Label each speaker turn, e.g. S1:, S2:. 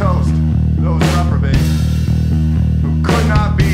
S1: toast those reprobates who could not be